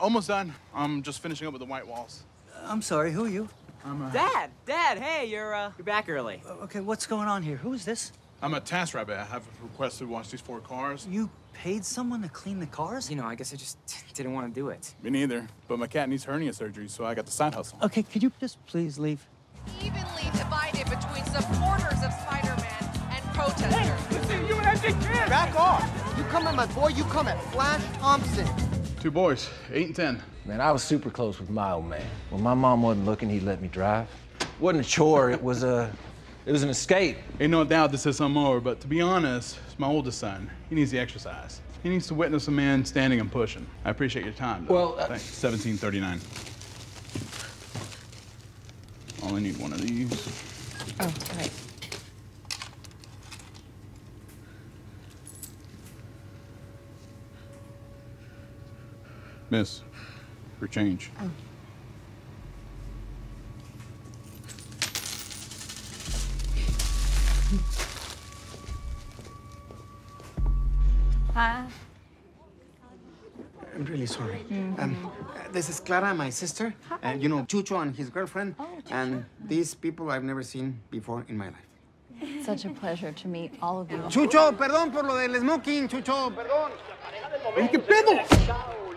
Almost done. I'm just finishing up with the white walls. I'm sorry, who are you? I'm a, Dad, Dad, hey, you're uh, you're back early. Okay, what's going on here? Who is this? I'm a task rabbit. I have requested to wash these four cars. You paid someone to clean the cars? You know, I guess I just didn't want to do it. Me neither. But my cat needs hernia surgery, so I got the side hustle. Okay, could you just please leave? Evenly divided between supporters of Spider-Man and protesters. Back off! You come at my boy, you come at Flash Thompson. Two boys, eight and ten. Man, I was super close with my old man. When my mom wasn't looking, he'd let me drive. wasn't a chore, it was a, it was an escape. Ain't no doubt this is some more, but to be honest, it's my oldest son. He needs the exercise. He needs to witness a man standing and pushing. I appreciate your time. Though. Well, uh, Thanks. 1739. Only need one of these. Oh, right. Miss, for change. Hi. I'm really sorry. Um, uh, this is Clara, my sister. And you know, Chucho and his girlfriend. And these people I've never seen before in my life. Such a pleasure to meet all of you. Chucho, perdón por lo del smoking, Chucho, perdón. ¿Qué pedo?